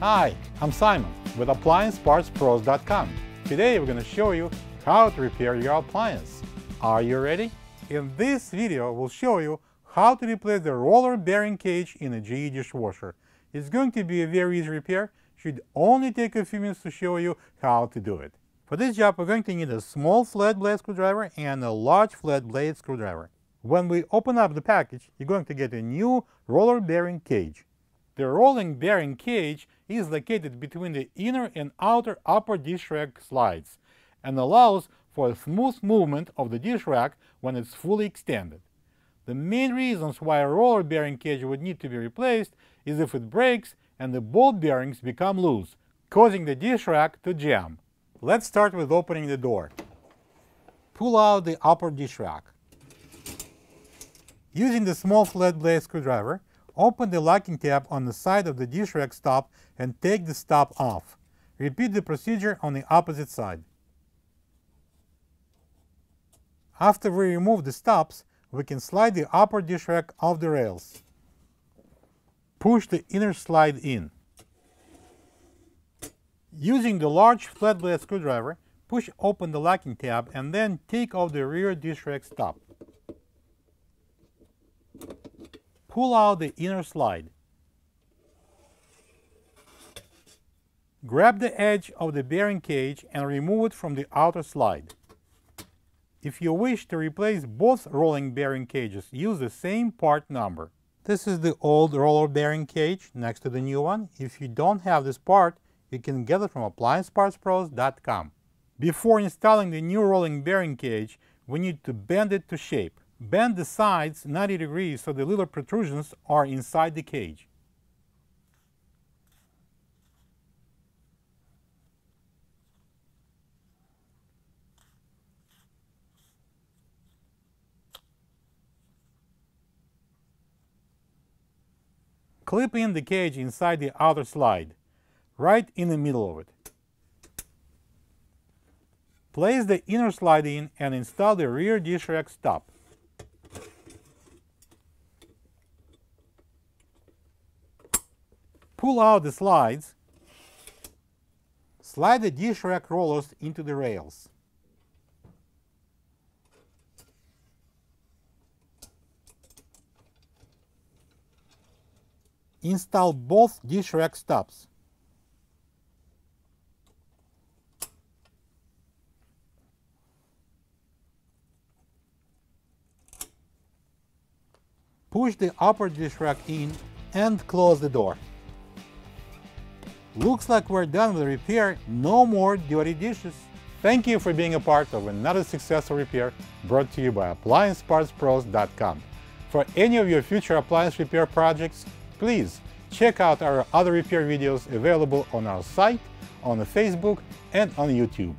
Hi, I'm Simon with AppliancePartsPros.com. Today we're going to show you how to repair your appliance. Are you ready? In this video we'll show you how to replace the roller bearing cage in a GE dishwasher. It's going to be a very easy repair, should only take a few minutes to show you how to do it. For this job we're going to need a small flat blade screwdriver and a large flat blade screwdriver. When we open up the package, you're going to get a new roller bearing cage. The rolling bearing cage is located between the inner and outer upper dish rack slides and allows for a smooth movement of the dish rack when it's fully extended. The main reasons why a roller bearing cage would need to be replaced is if it breaks and the ball bearings become loose, causing the dish rack to jam. Let's start with opening the door. Pull out the upper dish rack. Using the small flat blade screwdriver, Open the locking tab on the side of the dish rack stop and take the stop off. Repeat the procedure on the opposite side. After we remove the stops, we can slide the upper dish rack off the rails. Push the inner slide in. Using the large flat blade screwdriver, push open the locking tab and then take off the rear dish rack stop. Pull out the inner slide. Grab the edge of the bearing cage and remove it from the outer slide. If you wish to replace both rolling bearing cages, use the same part number. This is the old roller bearing cage next to the new one. If you don't have this part, you can get it from appliancepartspros.com. Before installing the new rolling bearing cage, we need to bend it to shape. Bend the sides 90 degrees so the little protrusions are inside the cage. Clip in the cage inside the outer slide, right in the middle of it. Place the inner slide in and install the rear dish rack stop. Pull out the slides. Slide the dish rack rollers into the rails. Install both dish rack stops. Push the upper dish rack in and close the door. Looks like we're done with repair, no more dirty dishes. Thank you for being a part of another successful repair brought to you by AppliancePartsPros.com. For any of your future appliance repair projects, please check out our other repair videos available on our site, on Facebook, and on YouTube.